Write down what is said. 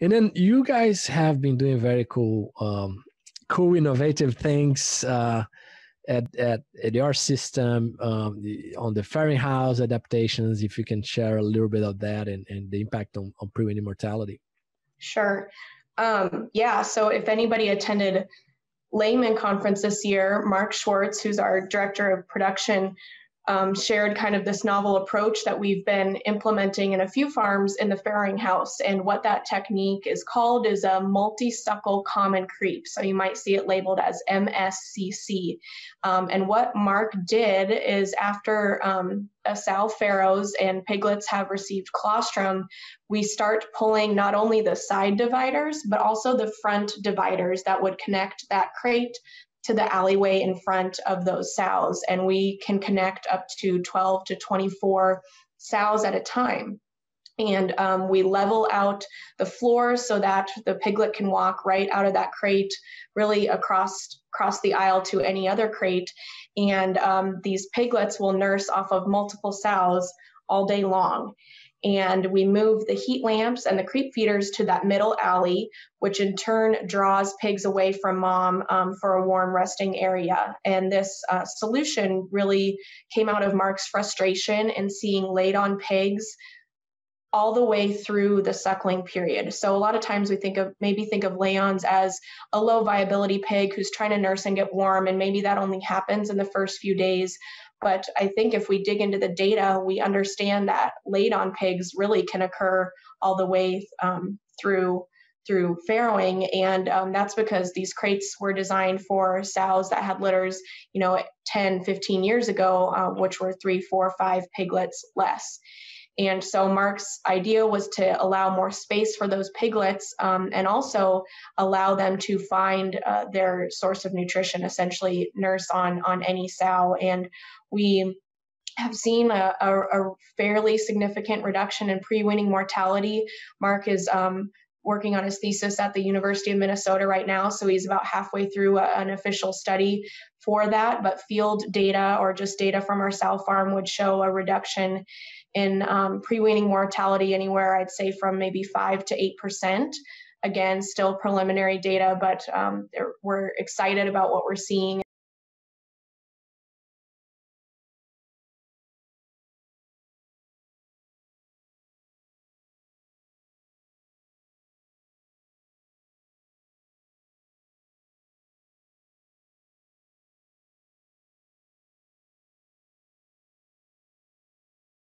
And then you guys have been doing very cool, um, cool, innovative things uh, at, at, at your system um, on the house adaptations. If you can share a little bit of that and, and the impact on, on pre-weaning mortality. Sure. Um, yeah. So if anybody attended Leman conference this year, Mark Schwartz, who's our director of production, um, shared kind of this novel approach that we've been implementing in a few farms in the farrowing house. And what that technique is called is a multi-suckle common creep. So you might see it labeled as MSCC. Um, and what Mark did is after um, a sow farrows and piglets have received colostrum, we start pulling not only the side dividers, but also the front dividers that would connect that crate to the alleyway in front of those sows. And we can connect up to 12 to 24 sows at a time. And um, we level out the floor so that the piglet can walk right out of that crate, really across across the aisle to any other crate. And um, these piglets will nurse off of multiple sows all day long and we move the heat lamps and the creep feeders to that middle alley, which in turn draws pigs away from mom um, for a warm resting area. And this uh, solution really came out of Mark's frustration in seeing laid on pigs all the way through the suckling period. So a lot of times we think of maybe think of layons as a low viability pig who's trying to nurse and get warm, and maybe that only happens in the first few days. But I think if we dig into the data, we understand that laid on pigs really can occur all the way um, through through farrowing. And um, that's because these crates were designed for sows that had litters you know 10 15 years ago uh, which were three four five piglets less and so Mark's idea was to allow more space for those piglets um, and also allow them to find uh, their source of nutrition, essentially nurse on, on any sow. And we have seen a, a, a fairly significant reduction in pre-weaning mortality. Mark is um, working on his thesis at the University of Minnesota right now, so he's about halfway through a, an official study for that. But field data or just data from our sow farm would show a reduction in um, pre-weaning mortality anywhere I'd say from maybe five to eight percent. Again, still preliminary data, but um, we're excited about what we're seeing.